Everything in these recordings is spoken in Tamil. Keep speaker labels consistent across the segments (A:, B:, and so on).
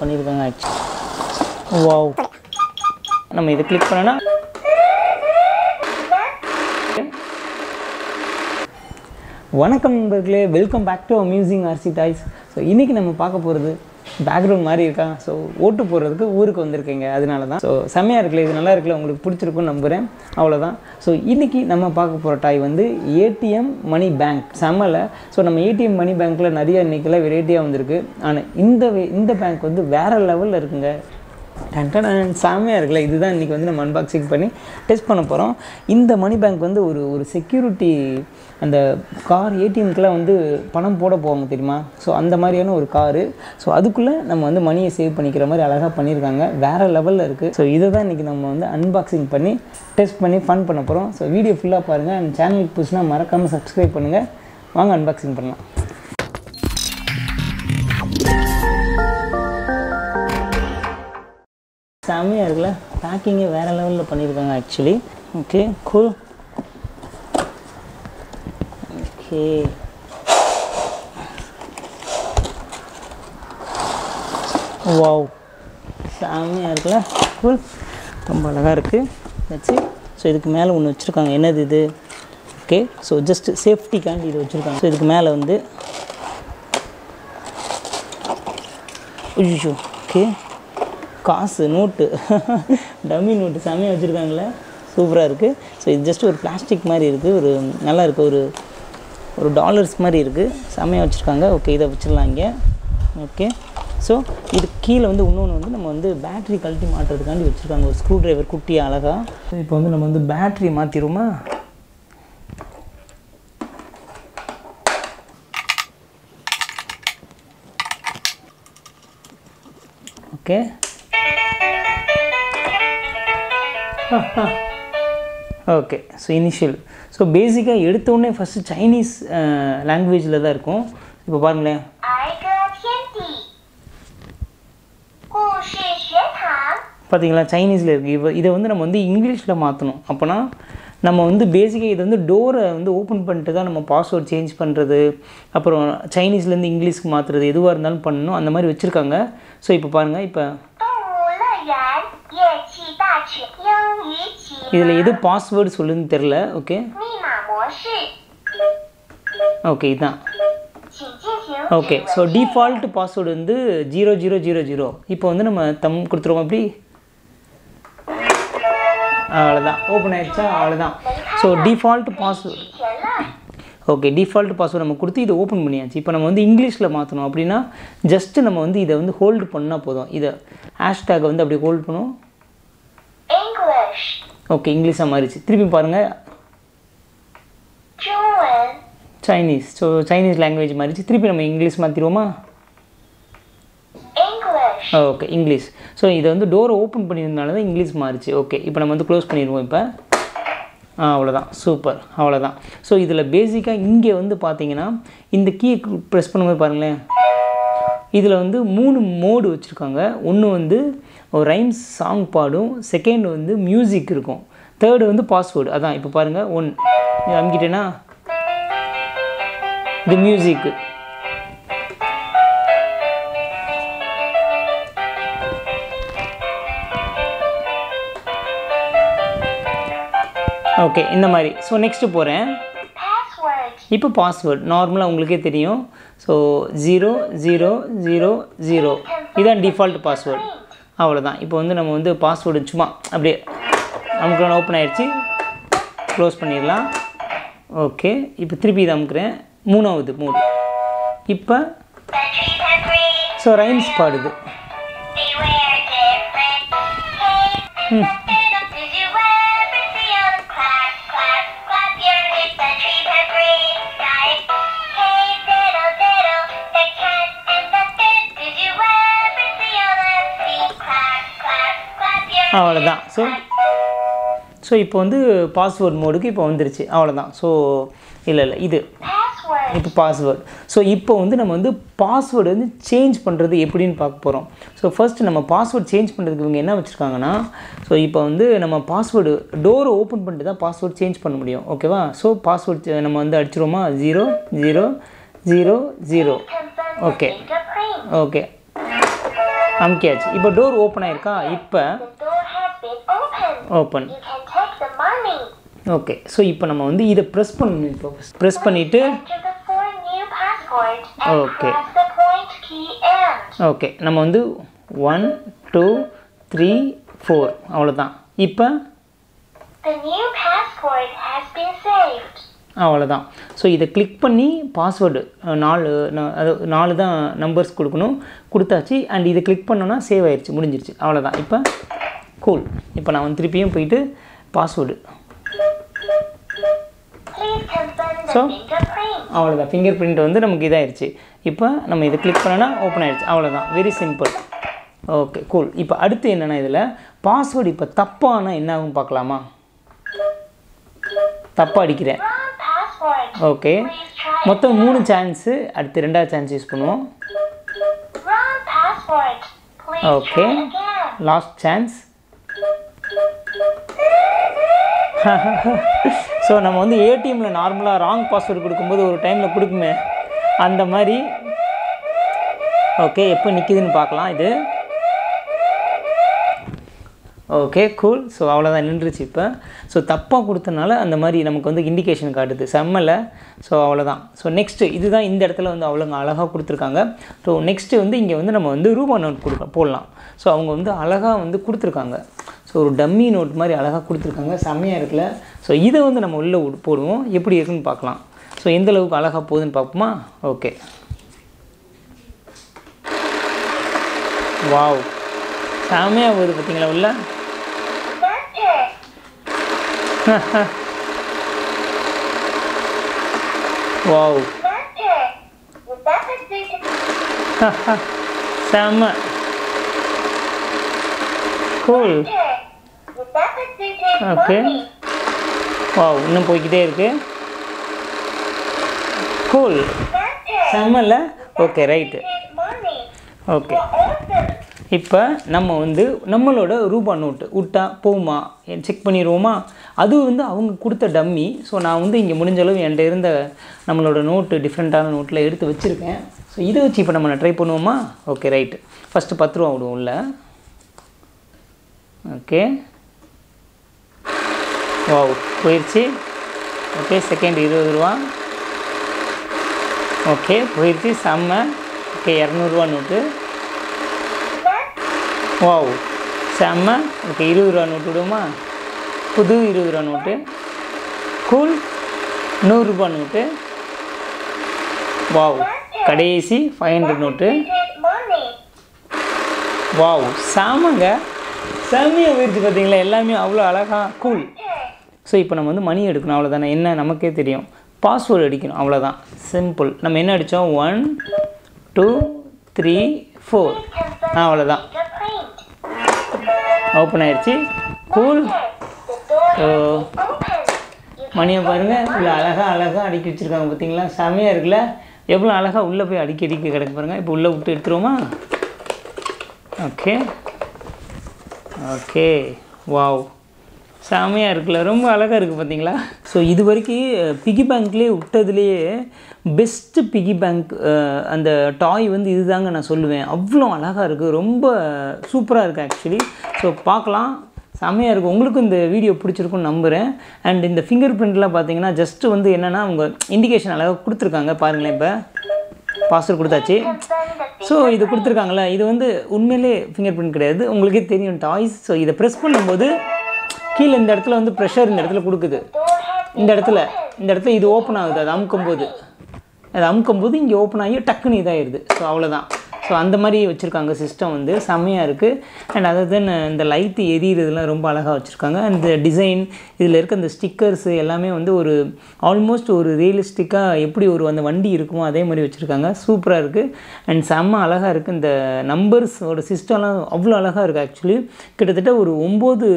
A: பண்ணியிருக்காங்க ஆக்சுவலி வாவ் நம்ம இதை கிளிக் பண்ணனா வணக்கம் நண்பர்களே welcome back to amusing RC toys so இன்றைக்கி நம்ம பார்க்க போகிறது பேக்ரவுண்ட் மாதிரி இருக்கா? ஸோ ஓட்டு போடுறதுக்கு ஊருக்கு வந்திருக்கீங்க. அதனால தான் ஸோ செம்மையாக இருக்குல்ல இது நல்லா இருக்குல்ல உங்களுக்கு பிடிச்சிருக்குன்னு நம்புகிறேன் அவ்வளோதான் ஸோ இன்றைக்கி நம்ம பார்க்க போகிற டாய் வந்து ஏடிஎம் மணி பேங்க் செம்மல. ஸோ நம்ம ஏடிஎம் மணி பேங்க்கில் நிறைய இன்றைக்கெல்லாம் வெரைட்டியாக வந்திருக்கு. ஆனால் இந்த வே- இந்த பேங்க் வந்து வேறு லெவலில் இருக்குங்க. டன்டன் சாமியாக இருக்குல்ல இதுதான் இன்றைக்கி வந்து நம்ம அன்பாக்சிங் பண்ணி டெஸ்ட் பண்ண போகிறோம் இந்த மணி பேங்க் வந்து ஒரு ஒரு செக்யூரிட்டி அந்த கார் ஏடிஎம்க்கெலாம் வந்து பணம் போட போவாங்க தெரியுமா? ஸோ அந்த மாதிரியான ஒரு காரு ஸோ அதுக்குள்ளே நம்ம வந்து மணியை சேவ் பண்ணிக்கிற மாதிரி அழகாக பண்ணியிருக்காங்க. வேறு லெவலில் இருக்குது ஸோ இதை தான் இன்றைக்கி நம்ம வந்து அன்பாக்சிங் பண்ணி டெஸ்ட் பண்ணி ஃபன் பண்ண போகிறோம் ஸோ வீடியோ ஃபுல்லாக பாருங்கள் அண்ட் சேனலுக்கு புதுசுனா மறக்காமல் சப்ஸ்கிரைப் பண்ணுங்கள் வாங்க அன்பாக்சிங் பண்ணலாம். செம்மையாக இருக்குல்ல. பேக்கிங்கே வேறு லெவலில் பண்ணியிருக்காங்க actually okay cool okay wow செம்மையாக இருக்குல்ல. கூல் ரொம்ப அழகாக இருக்குது வச்சு ஸோ இதுக்கு மேலே ஒன்று வச்சுருக்காங்க. என்னது இது? ஓகே ஸோ ஜஸ்ட் சேஃப்டிக்காண்டி இது வச்சுருக்காங்க. ஸோ இதுக்கு மேலே வந்து ஐயோ ஓகே காசு நோட்டு. டம்மி நோட்டு செம்மையாக வச்சுருக்காங்களே. சூப்பராக இருக்குது ஸோ இது ஜஸ்ட் ஒரு பிளாஸ்டிக் மாதிரி இருக்குது ஒரு நல்லா இருக்குது ஒரு ஒரு டாலர்ஸ் மாதிரி இருக்குது செம்மையாக வச்சுருக்காங்க. ஓகே இதை வச்சிடலாம் இங்கே. ஓகே ஸோ இது கீழே வந்து இன்னொன்று வந்து நம்ம வந்து பேட்ரி கழட்டி மாட்டுறதுக்காண்டி வச்சுருக்காங்க. ஒரு ஸ்க்ரூ டிரைவர் குட்டி அழகாக இப்போ வந்து நம்ம வந்து battery மாற்றிடுவோமா okay okay so initial so பேசிக்காக எடுத்தோடனே ஃபஸ்ட்டு சைனீஸ் லாங்குவேஜில் தான் இருக்கும். இப்போ பாருங்களேன். பார்த்தீங்களா சைனீஸில் இருக்குது இப்போ இதை வந்து நம்ம வந்து இங்கிலீஷில் மாற்றணும் அப்போனா நம்ம வந்து பேசிக்காக இதை வந்து டோரை வந்து ஓப்பன் பண்ணிட்டு தான் நம்ம பாஸ்வேர்ட் சேஞ்ச் பண்ணுறது அப்புறம் சைனீஸ்லேருந்து இங்கிலீஷ்க்கு மாற்றுறது எதுவாக இருந்தாலும் பண்ணணும். அந்த மாதிரி வச்சுருக்காங்க. ஸோ இப்போ பாருங்கள் இப்போ இதில் எது பாஸ்வேர்டு சொல்லுன்னு தெரில ஓகே ஓகே இதுதான் ஓகே ஸோ டிஃபால்ட் பாஸ்வேர்டு வந்து ஜீரோ ஜீரோ ஜீரோ ஜீரோ இப்போ வந்து நம்ம தம் கொடுத்துருவோம் அப்படி அவ்வளோதான் ஓப்பன் ஆகிடுச்சா அவ்வளோதான் so default password okay default password நம்ம கொடுத்து இதை ஓப்பன் பண்ணியாச்சு. இப்போ நம்ம வந்து இங்கிலீஷில் மாற்றணும் அப்படின்னா ஜஸ்ட்டு நம்ம வந்து இதை வந்து ஹோல்டு பண்ணால் போதும். இதை ஹேஷ்டேக் வந்து அப்படி ஹோல்ட்
B: பண்ணுவோம்.
A: ஓகே இங்கிலீஷாக மாறிடுச்சு திருப்பி பாருங்கள் சைனீஸ் ஸோ சைனீஸ் லாங்குவேஜ் மாறிடுச்சு திருப்பி நம்ம இங்கிலீஷ் மாற்றிடுவோமா ஓகே இங்கிலீஷ் ஸோ இதை வந்து டோரை ஓப்பன் பண்ணியிருந்தனால தான் இங்கிலீஷ் மாறிச்சு. ஓகே இப்போ நம்ம வந்து க்ளோஸ் பண்ணிடுவோம் இப்போ. ஆ அவ்வளோதான் சூப்பர் அவ்வளோதான் ஸோ இதில் பேசிக்காக இங்கே வந்து பார்த்தீங்கன்னா இந்த கீ ப்ரெஸ் பண்ணும்போது பாருங்களேன். இதில் வந்து மூணு மோடு வச்சுருக்காங்க. ஒன்று வந்து ஒரு ரைம்ஸ் சாங் பாடும் செகண்ட் வந்து மியூசிக் இருக்கும். தேர்டு வந்து பாஸ்வேர்டு அதான் இப்போ பாருங்கள் ஒன் அமுக்கிட்டேன்னா இது மியூசிக்கு ஓகே இந்த மாதிரி. ஸோ நெக்ஸ்ட்டு போகிறேன் இப்போ பாஸ்வேர்ட் நார்மலாக உங்களுக்கே தெரியும். So zero zero zero zero இதான் டிஃபால்ட் பாஸ்வேர்டு அவ்வளோதான் இப்போ வந்து நம்ம வந்து பாஸ்வேர்டு சும்மா அப்படியே அமுக்கலாம் ஓப்பன் ஆயிடுச்சு. க்ளோஸ் பண்ணிடலாம். ஓகே இப்போ திருப்பி இதை அமுக்குறேன். மூணாவது மூணு இப்போ ஸோ ரைம்ஸ் பாடுது.
B: Beware
A: அவ்வளோதான் ஸோ ஸோ இப்போ வந்து பாஸ்வேர்ட் மோடுக்கு இப்போ வந்துருச்சு. அவ்வளோதான் ஸோ இல்லை இல்லை இது. இப்போ பாஸ்வேர்டு ஸோ இப்போ வந்து நம்ம வந்து பாஸ்வேர்டு வந்து சேஞ்ச் பண்ணுறது எப்படின்னு பார்க்க போகிறோம் ஸோ ஃபஸ்ட்டு நம்ம பாஸ்வேர்டு சேஞ்ச் பண்ணுறதுக்கு இவங்க என்ன வச்சுருக்காங்கன்னா ஸோ இப்போ வந்து நம்ம பாஸ்வேர்டு டோரை ஓப்பன் பண்ணிட்டு தான் பாஸ்வேர்டு சேஞ்ச் பண்ண முடியும். ஓகேவா ஸோ பாஸ்வேர்டு நம்ம வந்து அடிச்சிருவோமா? Zero zero zero zero
B: okay
A: okay அமுக்கியாச்சு. இப்போ டோர் ஓப்பன் ஆயிருக்கா? இப்போ ஓப்பன். ஓகே ஸோ இப்போ நம்ம வந்து இதை ப்ரெஸ் பண்ணணும் இப்போ. ப்ரெஸ் பண்ணிவிட்டு
B: and.
A: ஓகே நம்ம வந்து ஒன் டூ த்ரீ ஃபோர் அவ்வளோதான் இப்போ. அவ்வளோதான் ஸோ இதை கிளிக் பண்ணி பாஸ்வேர்டு நாலு அது நாலு தான் நம்பர்ஸ் கொடுக்கணும். கொடுத்தாச்சு அண்ட் இதை கிளிக் பண்ணோன்னா சேவ் ஆயிடுச்சு முடிஞ்சிருச்சு. அவ்வளோதான் இப்போ கூல் இப்போ நான் வந்து திருப்பியும் போயிட்டு பாஸ்வேர்டு
B: fingerprint.
A: அவ்வளோதான் ஃபிங்கர் பிரிண்ட் வந்து நமக்கு இதாயிருச்சு. இப்போ நம்ம இதை கிளிக் பண்ணோன்னா ஓப்பன் ஆயிடுச்சு அவ்வளோதான் வெரி சிம்பிள் ஓகே கூல் இப்போ அடுத்து என்னென்னா இதில் பாஸ்வேர்டு இப்போ தப்பானா என்ன ஆகும் பார்க்கலாமா? தப்பாக அடிக்கிறேன். ஓகே மொத்தம் மூணு சான்ஸு அடுத்து ரெண்டாவது சான்ஸ் யூஸ் பண்ணுவோம்.
B: Again.
A: லாஸ்ட் சான்ஸ் ஸோ நம்ம வந்து ஏடிஎம்மில் நார்மலாக ராங் பாஸ்வேர்டு கொடுக்கும்போது ஒரு டைமில் கொடுக்குமே. அந்த மாதிரி ஓகே எப்போ நிற்கிதுன்னு பார்க்கலாம் இது. ஓகே கூல் ஸோ அவ்வளோதான் நின்றுச்சு இப்போ. ஸோ தப்பாக கொடுத்தனால அந்த மாதிரி நமக்கு வந்து இண்டிகேஷன் காட்டுது. செம்மலை. ஸோ அவ்வளோதான் ஸோ நெக்ஸ்ட்டு இதுதான் இந்த இடத்துல வந்து அவ்வளோங்க அழகாக கொடுத்துருக்காங்க. ஸோ நெக்ஸ்ட்டு வந்து இங்கே வந்து நம்ம வந்து ரூபா நோட் கொடுக்க போடலாம். ஸோ அவங்க வந்து அழகாக வந்து கொடுத்துருக்காங்க. ஸோ ஒரு டம்மி நோட் மாதிரி அழகாக கொடுத்துருக்காங்க. செம்மையாக இருக்குல்ல? ஸோ இதை வந்து நம்ம உள்ளே போடுவோம். எப்படி இருக்குன்னு பார்க்கலாம். ஸோ எந்தளவுக்கு அழகாக போகுதுன்னு பார்ப்போமா? ஓகே வாவ் செம்மையாக போகுது பார்த்தீங்களா உள்ள? Wow
B: Master.
A: செம்ம கூல் ஓகே.
B: வா
A: வாவ் இன்னும் போய்க்கிட்டே இருக்குது கூல் செம்மல்ல? ஓகே ரைட்டு ஓகே இப்போ நம்ம வந்து நம்மளோட ரூபா நோட்டு விட்டா போகுமா செக் பண்ணிடுவோமா? அது வந்து அவங்க கொடுத்த டம்மி ஸோ நான் வந்து இங்கே முடிஞ்ச அளவு என்கிட்ட இருந்த நம்மளோட நோட்டு டிஃப்ரெண்ட்டான நோட்டில் எடுத்து வச்சுருக்கேன். ஸோ இதை வச்சு இப்போ நம்ம ட்ரை பண்ணுவோமா? ஓகே ரைட்டு ஃபஸ்ட்டு பத்து ரூபா விடுவோம்ல. உள்ள ஓகே போயிடுச்சு ஓகே செகண்ட் இருபது ரூபா. ஓகே போயிடுச்சு செம்ம. ஓகே இரநூறுவா நோட்டு. வாவ் செம்ம. ஓகே இருபது ரூபா நோட்டு விடுமா புது இருபது ரூபா நோட்டு. கூல் நூறுரூபா நோட்டு. வாவ் கடைசி ஃபைவ் ஹண்ட்ரட் நோட்டு. வாவ் செம்மங்க. செம்மையாக போயிடுச்சு பார்த்தீங்களா எல்லாமே அவ்வளோ அழகா கூல். ஸோ இப்போ நம்ம வந்து மணி எடுக்கணும் அவ்வளோதானே என்ன? நமக்கே தெரியும். பாஸ்வேர்டு அடிக்கணும் அவ்வளோதான் சிம்பிள் நம்ம என்ன அடித்தோம் ஒன் டூ த்ரீ ஃபோர்
B: ஆ
A: அவ்வளோதான் ஓப்பன் ஆயிடுச்சு கூல் ஸோ மணியை பாருங்கள் இவ்வளோ அழகாக அழகாக அடுக்கி வச்சுருக்காங்க பார்த்தீங்களா செமையாக இருக்குல்ல? எவ்வளோ அழகாக உள்ளே போய் அடுக்கி அடிக்க கிடக்கு பாருங்கள் இப்போ உள்ளே விட்டு எடுத்துருவோமா? ஓகே ஓகே வாவ் செமையாக இருக்குல்ல. ரொம்ப அழகாக இருக்குது பார்த்தீங்களா ஸோ இது வரைக்கும் பிகி பேங்க்லேயே விட்டதுலேயே பெஸ்ட்டு பிகி பேங்க் அந்த டாய் வந்து இதுதாங்க நான் சொல்லுவேன். அவ்வளோ அழகாக இருக்குது ரொம்ப சூப்பராக இருக்குது ஆக்சுவலி ஸோ பார்க்கலாம் செம்மையாக இருக்கும் உங்களுக்கும் இந்த வீடியோ பிடிச்சிருக்குன்னு நம்புகிறேன் அண்ட் இந்த ஃபிங்கர் பிரிண்ட்லாம் பார்த்தீங்கன்னா ஜஸ்ட்டு வந்து என்னென்னா அவங்க இண்டிகேஷன் அழகாக கொடுத்துருக்காங்க. பாருங்களேன் இப்போ. பாஸ்வேர்ட் கொடுத்தாச்சு. ஸோ இது கொடுத்துருக்காங்களே இது வந்து உண்மையிலே ஃபிங்கர் பிரிண்ட் கிடையாது. உங்களுக்கே தெரியும் டாய்ஸ் ஸோ இதை ப்ரெஸ் பண்ணும்போது கீழே இந்த இடத்துல வந்து ப்ரெஷர் இந்த இடத்துல கொடுக்குது. இந்த இடத்துல இந்த இடத்துல இது ஓப்பன் ஆகுது அது அமுக்கும்போது. அது அமுக்கும்போது இங்கே ஓப்பன் ஆகி டக்குன்னு இதாகிடுது ஸோ அவ்வளோதான் ஸோ அந்த மாதிரி வச்சுருக்காங்க சிஸ்டம் வந்து. செம்மையாக இருக்குது அண்ட் அதை தென் uh, இந்த லைட்டு எரியறதுலாம் ரொம்ப அழகாக வச்சுருக்காங்க. அந்த டிசைன் இதில் இருக்க அந்த ஸ்டிக்கர்ஸு எல்லாமே வந்து ஒரு ஆல்மோஸ்ட் ஒரு ரியலிஸ்டிக்காக எப்படி ஒரு அந்த வண்டி இருக்குமோ அதே மாதிரி வச்சுருக்காங்க. சூப்பராக இருக்குது அண்ட் செம்ம அழகாக இருக்குது இந்த நம்பர்ஸோட சிஸ்டம்லாம் அவ்வளோ அழகாக இருக்குது ஆக்சுவலி கிட்டத்தட்ட ஒரு ஒம்பது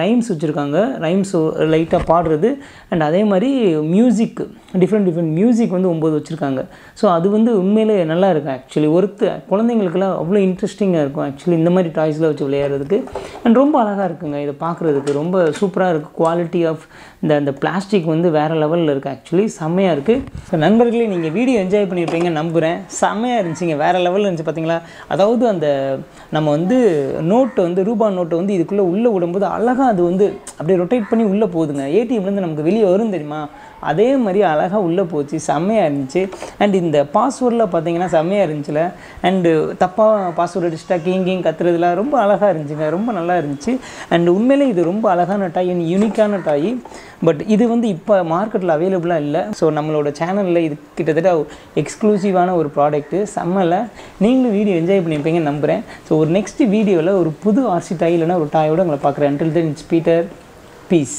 A: ரைம்ஸ் வச்சுருக்காங்க. ரைம்ஸ் லைட்டாக பாடுறது. அண்ட் அதே மாதிரி மியூசிக் டிஃப்ரெண்ட் டிஃப்ரெண்ட் மியூசிக் வந்து ஒம்பது வச்சுருக்காங்க. ஸோ அது வந்து உண்மையிலே நல்லா இருக்கு ஆக்சுவலி ஒருத்த குழந்தைங்களுக்குலாம் அவ்வளோ இன்ட்ரெஸ்டிங்காக இருக்கும். ஆக்சுவலி இந்த மாதிரி டாய்ஸில் வச்சு விளையாடுறதுக்கு. அண்ட் ரொம்ப அழகாக இருக்குங்க. இதை பார்க்குறதுக்கு ரொம்ப சூப்பராக இருக்குது குவாலிட்டி ஆஃப் இந்த அந்த பிளாஸ்டிக் வந்து வேறு லெவலில் இருக்குது ஆக்சுவலி செம்மையாக இருக்குது ஸோ நண்பர்களே நீங்கள் வீடியோ என்ஜாய் பண்ணியிருப்பீங்க நம்புகிறேன் செம்மையாக இருந்துச்சுங்க. வேறு லெவலில் இருந்துச்சு பார்த்தீங்களா அதாவது அந்த நம்ம வந்து நோட்டு வந்து ரூபா நோட்டை வந்து இதுக்குள்ளே உள்ளே விடும்போது அழகாக அது வந்து அப்படியே ரொட்டேட் பண்ணி உள்ளே போகுதுங்க. ஏடிஎம்லேருந்து நமக்கு வெளியே வரும் தெரியுமா? அதே மாதிரி அழகாக உள்ளே போச்சு. செம்மையாக இருந்துச்சு. அண்ட் இந்த பாஸ்வேர்டில் பார்த்தீங்கன்னா செம்மையாக இருந்துச்சுல. அண்டு தப்பாக பாஸ்வேர்டு அடிச்சிட்டா கிங் கிங் கத்துறதுலாம் ரொம்ப அழகாக இருந்துச்சுங்க. ரொம்ப நல்லா இருந்துச்சு. அண்ட் உண்மையிலே இது ரொம்ப அழகான டாய் அண்ட் யூனிக்கான டாய் பட் இது வந்து இப்போ மார்க்கெட்டில் அவைலபிளாக இல்லை. ஸோ நம்மளோட சேனலில் இது கிட்டத்தட்ட எக்ஸ்க்ளூசிவான ஒரு ப்ராடக்ட்டு செம்மல. நீங்களும் வீடியோ என்ஜாய் பண்ணியிருப்பீங்கன்னு நம்புகிறேன் ஸோ ஒரு நெக்ஸ்ட் வீடியோவில் ஒரு புது ஆர்சி டாய் இல்லைன்னா ஒரு டாயோட உங்களை பார்க்குறேன். Until then it's Peter peace